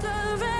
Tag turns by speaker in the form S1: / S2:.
S1: Fell